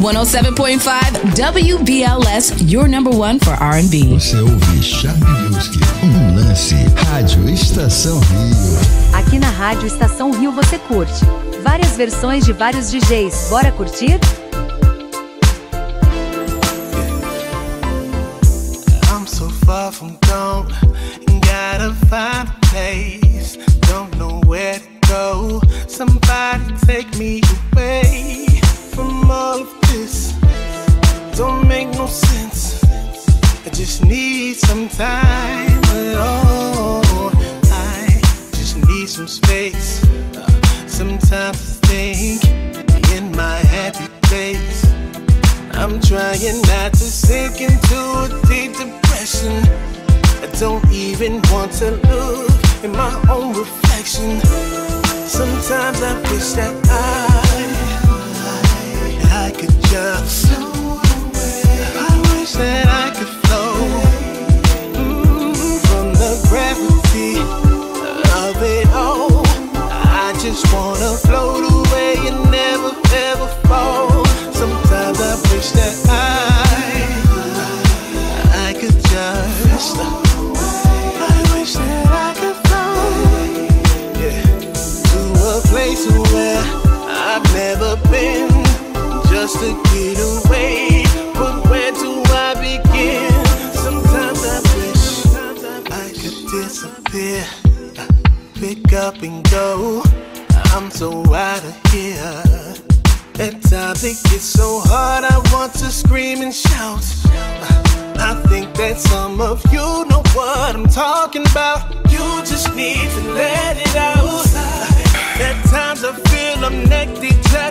107.5 WBLS, your number one for R&B. Você ouve Chave Music, um lance, Rádio Estação Rio. Aqui na Rádio Estação Rio você curte várias versões de vários DJs. Bora curtir? I'm so far from home, gotta find a place, don't know where to go. Somebody take me away. dick check.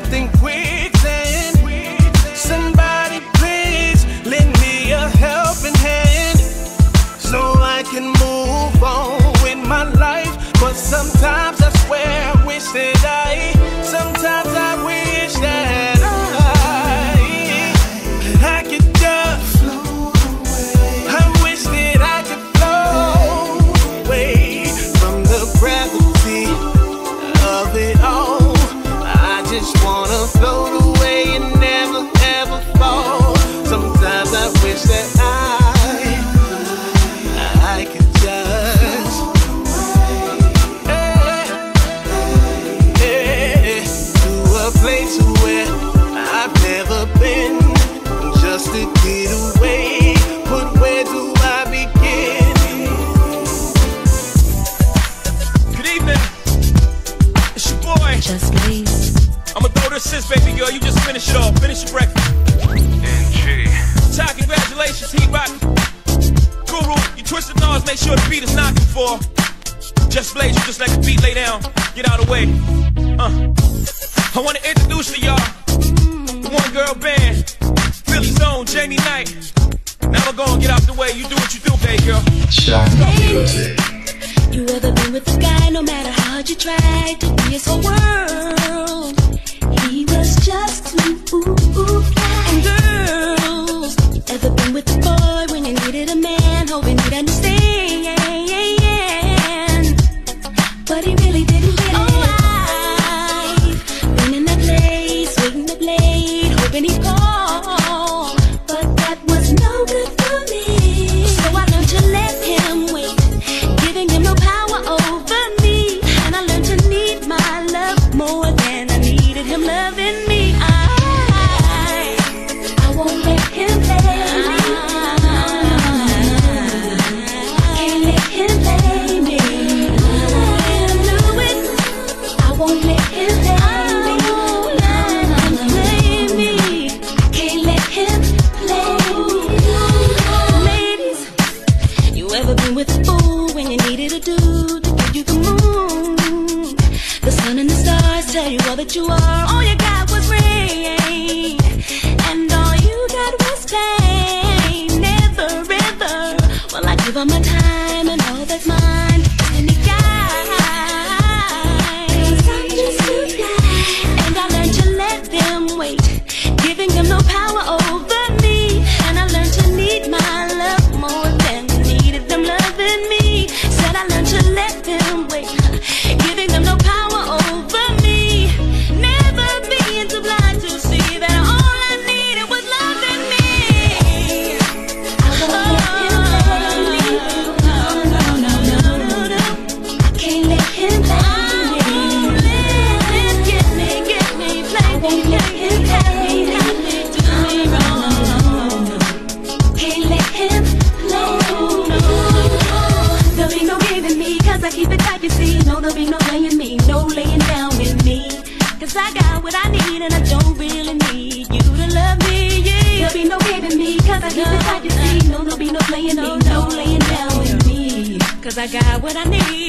make sure the beat is knocking for. Just blaze, just let the beat lay down. Get out of the way. Uh. I wanna introduce to y'all the one girl band, Philly Zone, Jamie Knight. Now I'm gonna get out the way. You do what you do, baby girl. You ever been with a guy, no matter how hard you try to be his whole world? He was just too ooh, ooh, And girls, ever been with a boy? what I need.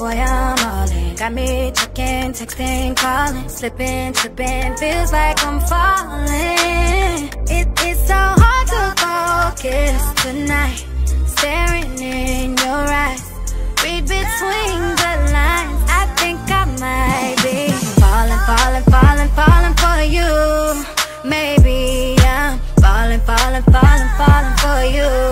boy, I'm all in. Got me checking, texting, calling, slipping, tripping, feels like I'm falling. It's so hard to focus tonight, staring in your eyes. Read between the lines, I think I might be falling, falling, falling, falling for you. Maybe I'm falling, falling, falling, falling for you.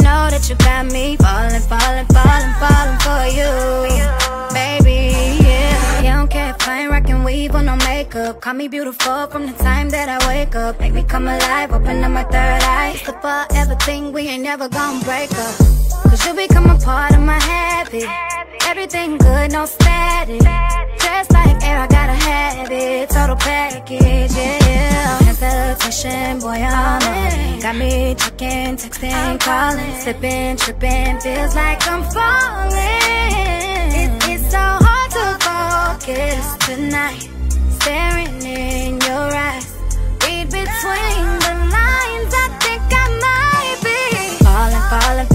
That you got me falling, falling, falling, falling for you, baby. Yeah, you don't care if I ain't rockin' weave or no makeup. Call me beautiful from the time that I wake up. Make me come alive, open up my third eye. It's the forever thing, we ain't never gonna break up. Cause you become a part of my habit. Everything good, no static. Just like air, I gotta have it. Total package, yeah. Hesitation, boy, I'm on. Got me checking, texting, calling. Slipping, tripping, feels like I'm falling. It, it's so hard to focus tonight. Staring in your eyes. Read between the lines, I think I might be falling, falling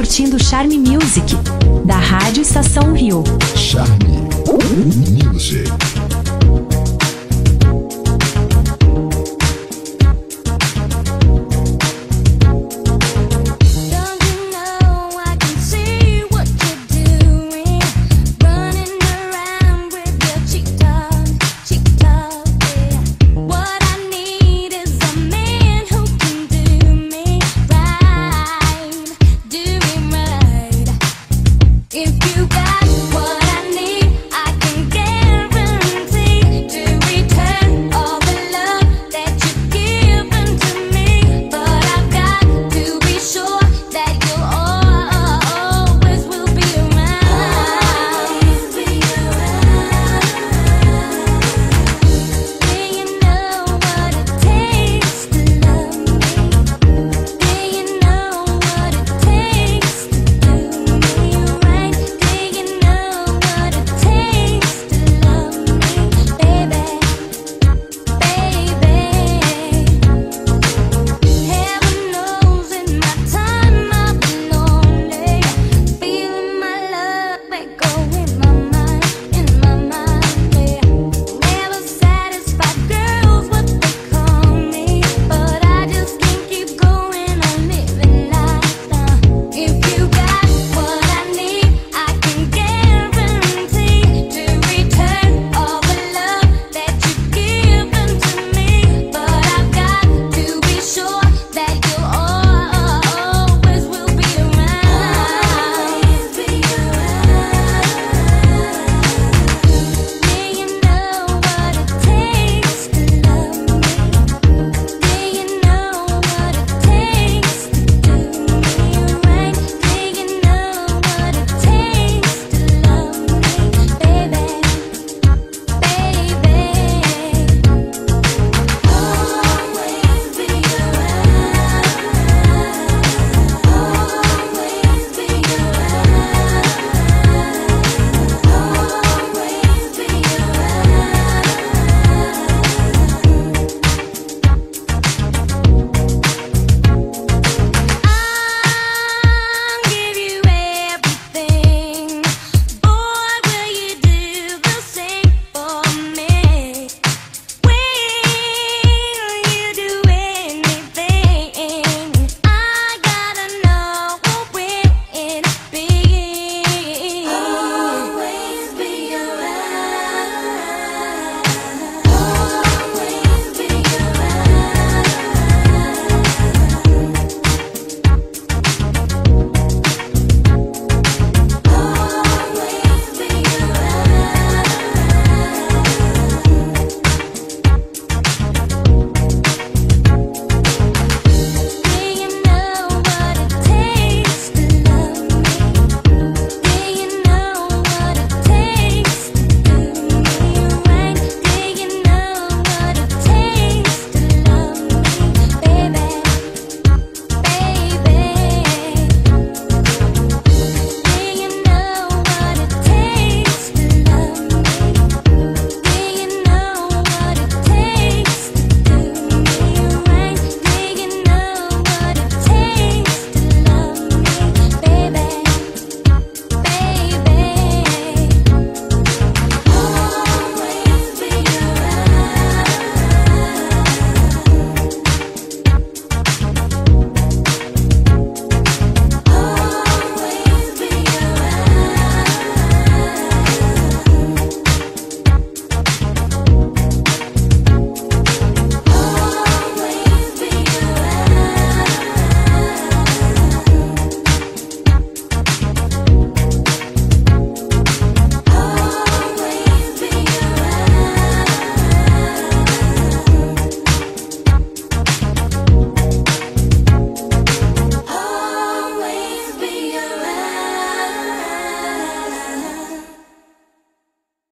curtindo Charme Music, da Rádio Estação Rio. Charme Music.